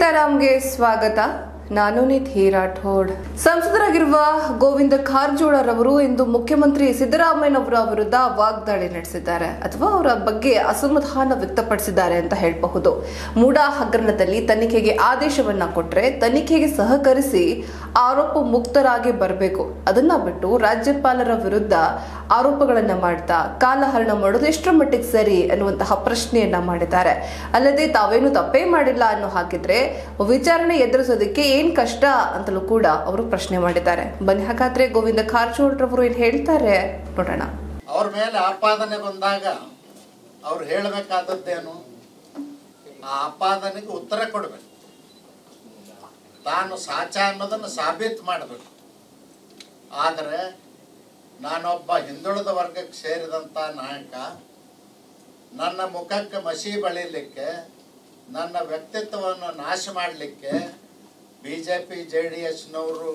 ಸೀತಾರಾಮ್ಗೆ ಸ್ವಾಗತ ನಾನು ನಿಧಿ ರಾಠೋಡ್. ಸಂಸದರಾಗಿರುವ ಗೋವಿಂದ ಕಾರಜೋಳರವರು ಇಂದು ಮುಖ್ಯಮಂತ್ರಿ ಸಿದ್ದರಾಮಯ್ಯನವರ ವಿರುದ್ಧ ವಾಗ್ದಾಳಿ ನಡೆಸಿದ್ದಾರೆ ಅಥವಾ ಅವರ ಬಗ್ಗೆ ಅಸಮಾಧಾನ ವ್ಯಕ್ತಪಡಿಸಿದ್ದಾರೆ ಅಂತ ಹೇಳಬಹುದು. ಮೂಡಾ ಹಗರಣದಲ್ಲಿ ತನಿಖೆಗೆ ಆದೇಶವನ್ನ ಕೊಟ್ರೆ ತನಿಖೆಗೆ ಸಹಕರಿಸಿ ಆರೋಪ ಮುಕ್ತರಾಗಿ ಬರಬೇಕು. ಅದನ್ನ ಬಿಟ್ಟು ರಾಜ್ಯಪಾಲರ ವಿರುದ್ಧ ಆರೋಪಗಳನ್ನ ಮಾಡ್ತಾ ಕಾಲಹರಣ ಮಾಡೋದು ಎಷ್ಟರ ಮಟ್ಟಿಗೆ ಸರಿ ಅನ್ನುವಂತಹ ಪ್ರಶ್ನೆಯನ್ನ ಮಾಡಿದ್ದಾರೆ. ಅಲ್ಲದೆ ತಾವೇನು ತಪ್ಪೇ ಮಾಡಿಲ್ಲ ಅನ್ನೋ ಹಾಕಿದ್ರೆ ವಿಚಾರಣೆ ಎದುರಿಸೋದಕ್ಕೆ ಏನ್ ಕಷ್ಟ ಅಂತಲೂ ಕೂಡ ಅವರು ಪ್ರಶ್ನೆ ಮಾಡಿದ್ದಾರೆ. ಬನ್ನಿ, ಹಾಗಾದ್ರೆ ಗೋವಿಂದ ಕಾರಜೋಳರವರು ಏನ್ ಹೇಳ್ತಾರೆ ನೋಡೋಣ. ಅವ್ರ ಮೇಲೆ ಆಪಾದನೆ ಬಂದಾಗ ಅವ್ರು ಹೇಳಬೇಕಾದದ್ದೇನು? ಆ ಆಪಾದನೆಗೆ ಉತ್ತರ ಕೊಡಬೇಕು. ತಾನು ಸಾಚ ಅನ್ನೋದನ್ನು ಸಾಬೀತು ಮಾಡಬೇಕು. ಆದರೆ ನಾನೊಬ್ಬ ಹಿಂದುಳಿದ ವರ್ಗಕ್ಕೆ ಸೇರಿದಂಥ ನಾಯಕ ನನ್ನ ಮುಖಕ್ಕೆ ಮಸಿ ಬಳಿಲಿಕ್ಕೆ, ನನ್ನ ವ್ಯಕ್ತಿತ್ವವನ್ನು ನಾಶ ಮಾಡಲಿಕ್ಕೆ B J P J D ಎಸ್ನವರು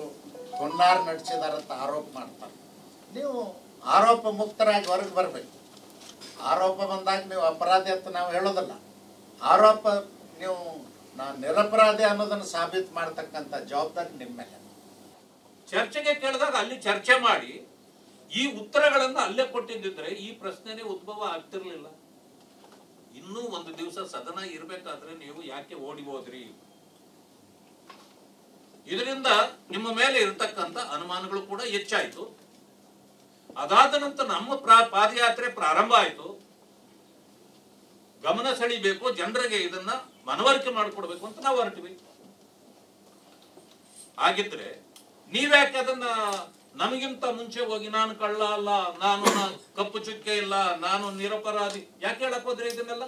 ಹುನ್ನಾರ ನಡೆಸಿದಾರಂತ ಆರೋಪ ಮಾಡ್ತಾರೆ. ನೀವು ಆರೋಪ ಮುಕ್ತರಾಗಿ ಹೊರಗೆ ಬರಬೇಕು. ಆರೋಪ ಬಂದಾಗ ನೀವು ಅಪರಾಧಿ ಅಂತ ನಾವು ಹೇಳೋದಲ್ಲ. ಆರೋಪ ನೀವು ನಾನು ನಿರಪರಾಧಿ ಅನ್ನೋದನ್ನು ಸಾಬೀತು ಮಾಡ್ತಕ್ಕಂಥ ಜವಾಬ್ದಾರಿ ನಿಮ್ಮ ಮೇಲೆ. ಚರ್ಚೆಗೆ ಕೇಳಿದಾಗ ಅಲ್ಲಿ ಚರ್ಚೆ ಮಾಡಿ ಈ ಉತ್ತರಗಳನ್ನು ಅಲ್ಲೇ ಕೊಟ್ಟಿದ್ದಿದ್ರೆ ಈ ಪ್ರಶ್ನೆನೇ ಉದ್ಭವ ಆಗ್ತಿರ್ಲಿಲ್ಲ. ಇನ್ನೂ ಒಂದು ದಿವಸ ಸದನ ಇರಬೇಕಾದ್ರೆ ನೀವು ಯಾಕೆ ಓಡಿ ಹೋದ್ರಿ? ಇದರಿಂದ ನಿಮ್ಮ ಮೇಲೆ ಇರತಕ್ಕಂತ ಅನುಮಾನಗಳು ಕೂಡ ಹೆಚ್ಚಾಯಿತು. ಅದಾದ ನಂತರ ನಮ್ಮ ಪ್ರಾ- ಪಾದಯಾತ್ರೆ ಪ್ರಾರಂಭ ಆಯಿತು. ಗಮನ ಸೆಳಿಬೇಕು ಜನರಿಗೆ ಇದನ್ನ ಮನವರಿಕೆ ಮಾಡಿಕೊಡ್ಬೇಕು ಅಂತ ನಾವು ಹೊರಟಿವಿ. ಆಗಿದ್ರೆ ನೀವ್ಯಾಕೆ ಅದನ್ನ ನಮಗಿಂತ ಮುಂಚೆ ಹೋಗಿ ನಾನು ಕಳ್ಳ ಅಲ್ಲ, ನಾನು ಕಪ್ಪು ಚುಕ್ಕೆ ಇಲ್ಲ, ನಾನು ನಿರಪರಾಧಿ, ಯಾಕೆ ಹೇಳಕ್ ಹೋದ್ರೆ ಇದನ್ನೆಲ್ಲ?